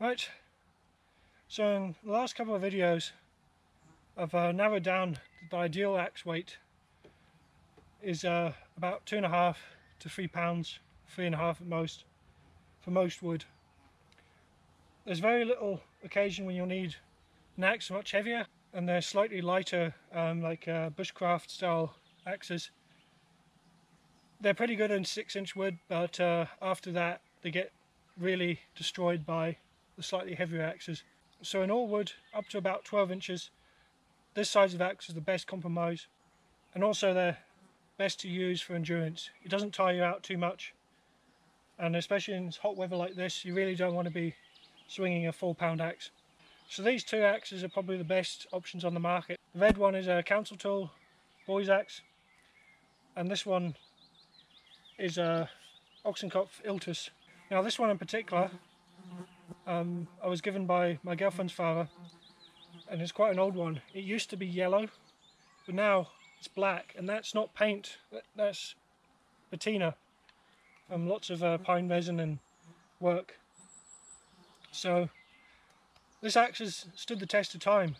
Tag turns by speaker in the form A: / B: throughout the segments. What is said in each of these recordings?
A: Right, so in the last couple of videos I've uh, narrowed down the ideal axe weight is uh, about two and a half to three pounds, three and a half at most, for most wood. There's very little occasion when you'll need an axe much heavier and they're slightly lighter um, like uh, bushcraft style axes. They're pretty good in six inch wood but uh, after that they get really destroyed by the slightly heavier axes. So in all wood up to about 12 inches this size of axe is the best compromise and also they're best to use for endurance. It doesn't tire you out too much and especially in hot weather like this you really don't want to be swinging a four pound axe. So these two axes are probably the best options on the market. The red one is a council tool boys axe and this one is a Ochsenkopf Iltis. Now this one in particular um, I was given by my girlfriend's father and it's quite an old one. It used to be yellow but now it's black and that's not paint, that's patina um, lots of uh, pine resin and work. So this axe has stood the test of time.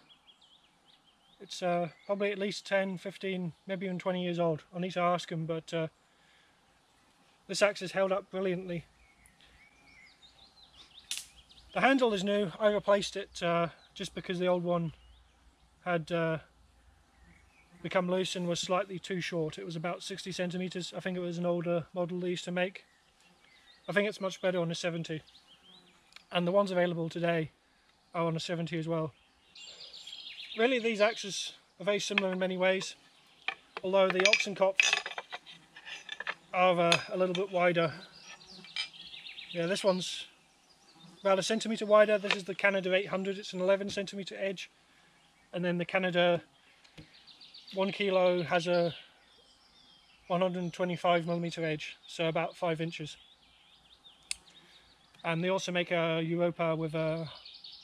A: It's uh, probably at least 10, 15, maybe even 20 years old. I need to ask him, but uh, this axe has held up brilliantly. The handle is new. I replaced it uh, just because the old one had uh, become loose and was slightly too short. It was about 60 centimeters. I think it was an older model they used to make. I think it's much better on a 70. And the ones available today are on a 70 as well. Really these axes are very similar in many ways, although the Ochsenkopfs are uh, a little bit wider. Yeah, this one's about a centimetre wider. This is the Canada 800, it's an 11 centimetre edge. And then the Canada one kilo has a 125 millimeter edge, so about five inches. And they also make a Europa with a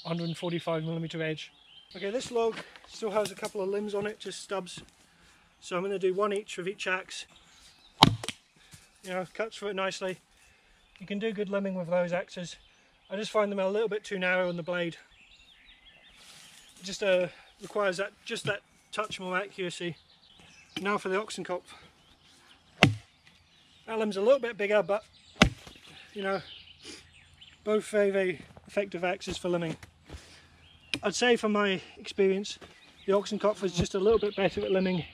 A: 145 millimeter edge. Okay, this log still has a couple of limbs on it, just stubs. So I'm going to do one each of each axe. You know, cuts through it nicely. You can do good limbing with those axes. I just find them a little bit too narrow on the blade. It just uh, requires that just that touch more accuracy. Now for the Ochsenkopf. Alum's a little bit bigger, but you know, both very, very effective axes for limbing. I'd say from my experience, the Ochsenkopf is just a little bit better at limbing.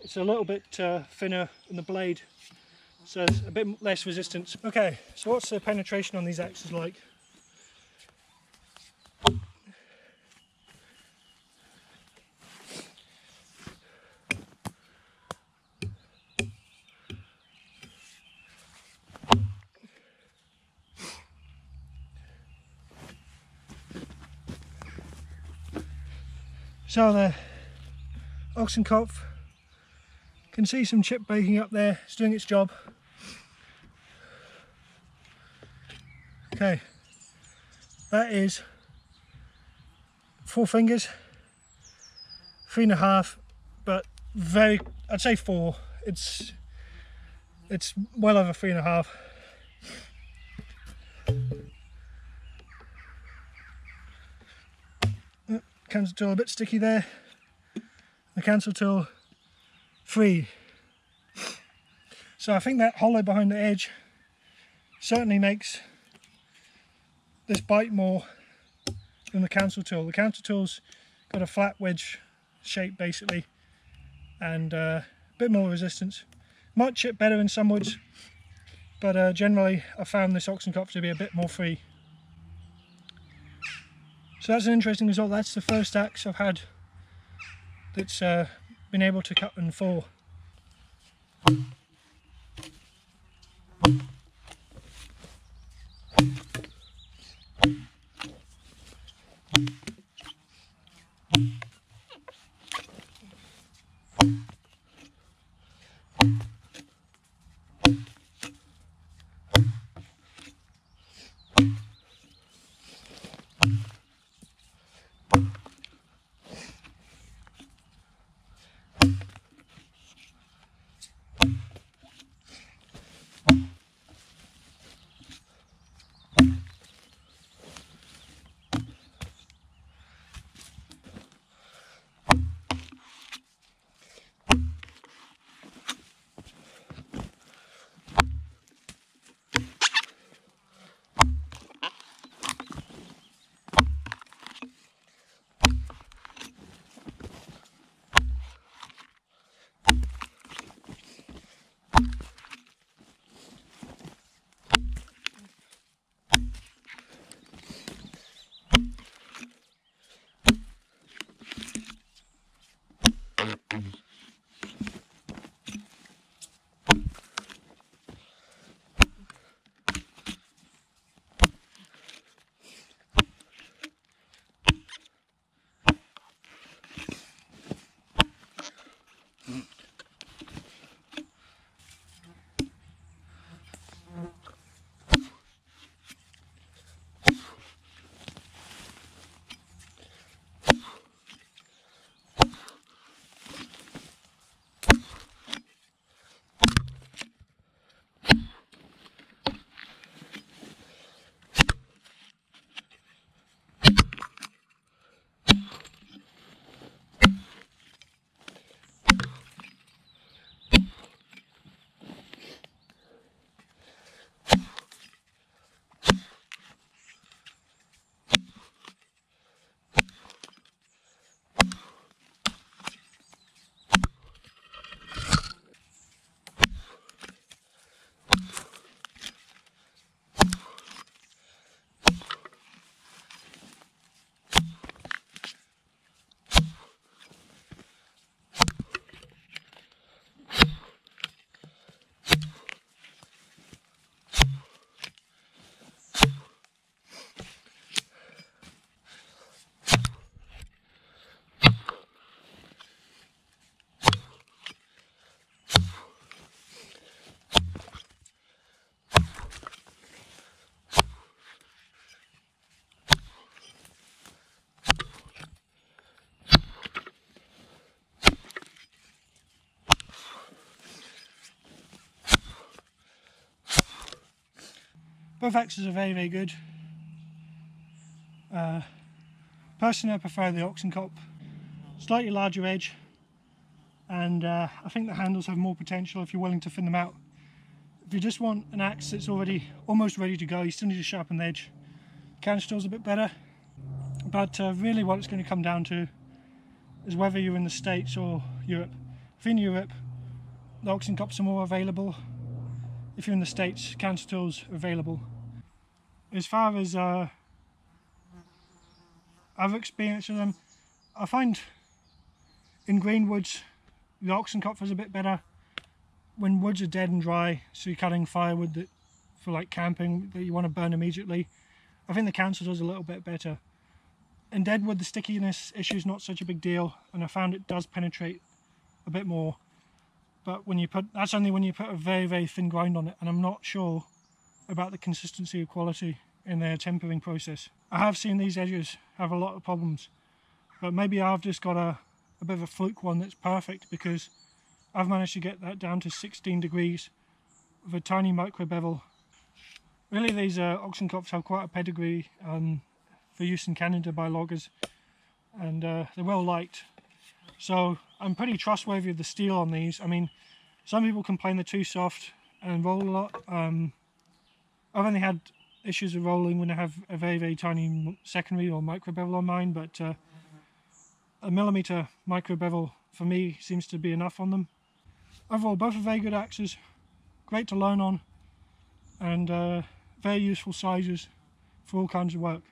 A: It's a little bit uh, thinner in the blade, so a bit less resistance. Okay, so what's the penetration on these axes like? So the Ochsenkopf can see some chip baking up there, it's doing its job. Okay, that is four fingers, three and a half, but very, I'd say four. It's, it's well over three and a half. Council tool a bit sticky there. The council tool free. So I think that hollow behind the edge certainly makes this bite more than the council tool. The council tool's got a flat wedge shape basically and uh, a bit more resistance. Might chip better in some woods but uh, generally I found this oxen Ochsenkopf to be a bit more free. So that's an interesting result. That's the first axe I've had that's uh, been able to cut in four. Both axes are very, very good. Uh, personally, I prefer the Ochsenkopf. Slightly larger edge, and uh, I think the handles have more potential if you're willing to thin them out. If you just want an axe that's already almost ready to go, you still need to sharpen the edge. Council Tool's a bit better, but uh, really what it's going to come down to is whether you're in the States or Europe. If in Europe, the Ochsenkopfs are more available. If you're in the States, Council Tool's available. As far as uh, other experience with them, I find in green woods the Ochsenkopf is a bit better. When woods are dead and dry, so you're cutting firewood that for like camping that you want to burn immediately, I think the Council does a little bit better. In deadwood, the stickiness issue is not such a big deal, and I found it does penetrate a bit more. But when you put that's only when you put a very very thin grind on it, and I'm not sure about the consistency of quality in their tempering process. I have seen these edges have a lot of problems, but maybe I've just got a, a bit of a fluke one that's perfect because I've managed to get that down to 16 degrees with a tiny micro bevel Really, these uh, Ochsenkopfs have quite a pedigree um, for use in Canada by loggers, and uh, they're well liked. So I'm pretty trustworthy of the steel on these. I mean, some people complain they're too soft and roll a lot. Um, I've only had issues with rolling when I have a very, very tiny secondary or micro bevel on mine, but uh, a millimeter micro bevel for me seems to be enough on them. Overall, both are very good axes, great to learn on, and uh, very useful sizes for all kinds of work.